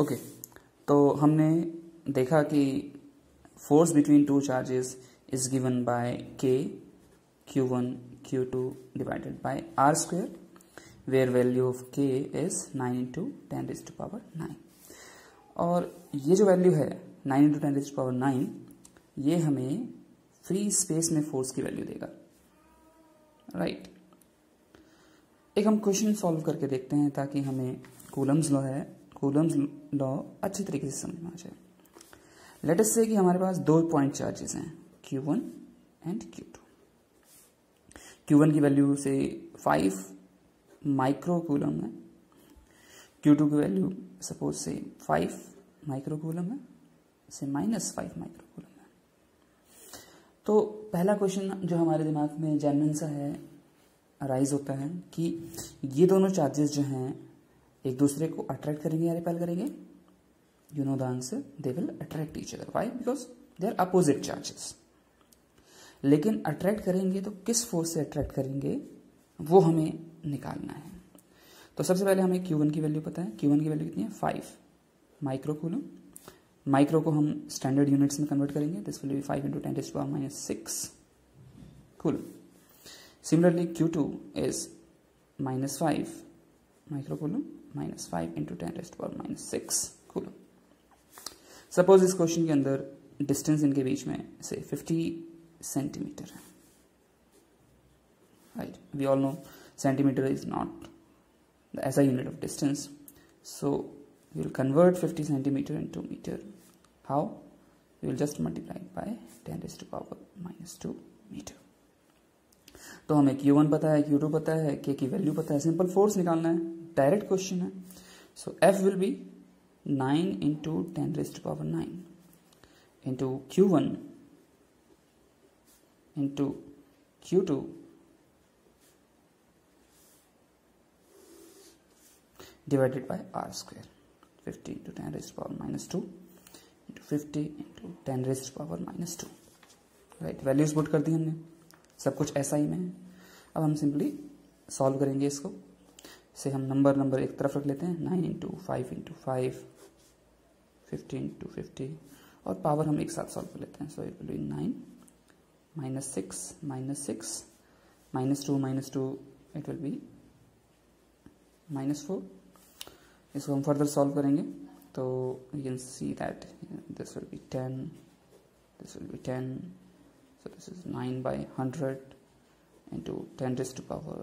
Okay तो हमने देखा कि force between two charges is given by K Q one Q two divided by R square where value of K is nine into ten raise to power nine और ये जो value है nine into ten raise to power nine ये हमें free space में force की value देगा। Right right. एक हम क्वेश्चन सॉल्व करके देखते हैं ताकि हमें कूलम्स लॉ है कूलम्स लॉ अच्छी तरीके से समझ में आ जाए लेट अस से कि हमारे पास दो पॉइंट चार्जेस हैं Q1 एंड Q2 Q1 की वैल्यू से फाइव माइक्रो कूलम है Q2 की वैल्यू सपोज़ से फाइव माइक्रो कूलम है, से माइनस फाइव माइक्रो कूलम है। तो पहला क्वेश्चन जो हमारे दिमाग में जेनवन सा है राइज होता है कि ये दोनों चार्जेस जो हैं एक दूसरे को अट्रैक्ट करेंगे या रिपेल करेंगे? You know the answer they will attract each other why because they are opposite charges लेकिन अट्रैक्ट करेंगे तो किस फोर्स से अट्रैक्ट करेंगे? वो हमें निकालना है। तो सबसे पहले हमें क्यू वन की वैल्यू पता है। क्यू वन की वैल्यू कितनी है? फाइव माइक्रो कूलम माइक्रो को हम स्टैंडर्ड यूनिट्स में कन्वर्ट करेंगे। This will be five into ten to minus six coulomb Similarly, Q2 is minus 5 microcoulomb minus five into ten raise power minus six coulomb suppose इस question के अंदर distance इनके बीच में से फिफ्टी सेंटीमीटर है। Right we all know centimetre is not the SI unit of distance so we convert fifty centimetre into metre how we just multiply by ten raise to power minus two metre तो हमें Q one पता है Q पता है के की value पता है। सिंपल फोर्स निकालना है। डायरेक्ट क्वेश्चन है। So F will be nine into ten raise power nine into Q one into Q two divided by r square. 50 into 10 raised to power minus 2 into 50 into 10 raised to power minus 2 right values put कर दी हमने। सब कुछ ऐसा ही में है। अब हम सिंपली सॉल्व करेंगे इसको। से हम नंबर नंबर एक तरफ़ रख लेते हैं। Nine into five into five fifty into fifty, और पावर हम एक साथ सॉल्व कर लेते हैं। So it will be nine minus six minus six minus two minus two it will be minus four. इसको हम फर्दर सॉल्व करेंगे। तो you can see that this will be ten this will be ten So this is 9 by 100 into 10 raised to power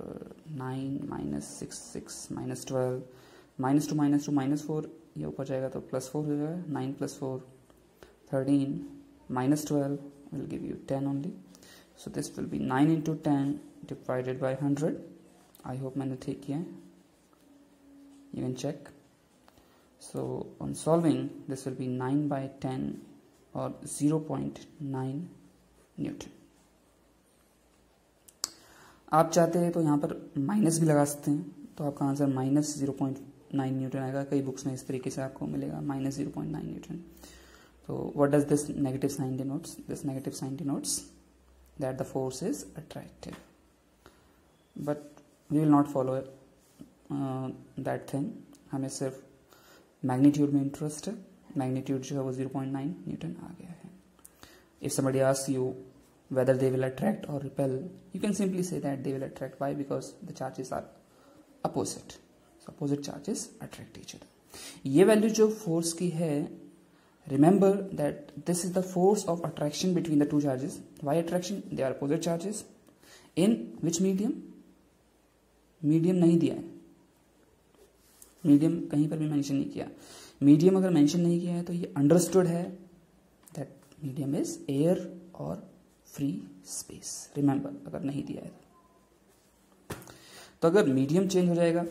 9 minus 6 6 minus 12 minus 2 minus 2 minus 4 ये ऊपर जाएगा तो plus four हो जाएगा. Nine plus four thirteen minus twelve will give you ten only so this will be nine into ten divided by hundred I hope मैंने ठीक किया है. You can check so on solving, this will be 9 by 10 or 0.9 newton आप चाहते हैं तो यहाँ पर माइनस भी लगा सकते हैं। तो आपका answer minus zero point nine newton आएगा। कई बुक्स में इस तरीके से आपको मिलेगा minus zero point nine newton तो what does this negative sign denotes this negative sign denotes that the force is attractive but we will not follow that thing हमें सिर्फ़ मैग्नीट्यूड में इंटरेस्ट है। मैग्नीट्यूड जो है वो ज़ीरो पॉइंट नाइन न्यूटन आ गया है। If somebody asks you whether they will attract or repel you can simply say that they will attract why because the charges are opposite so opposite charges attract each other ये value जो force की है remember that this is the force of attraction between the two charges why attraction they are opposite charges in which medium medium नहीं दिया है medium कहीं पर भी मेंशन नहीं किया मीडियम अगर मेंशन नहीं किया है तो ये अंडरस्टूड है मीडियम इज़ एयर और फ्री स्पेस रिमेंबर अगर नहीं दिया है तो। अगर मीडियम चेंज हो जाएगा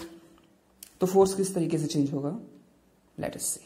तो फोर्स किस तरीके से चेंज होगा? लेट अस सी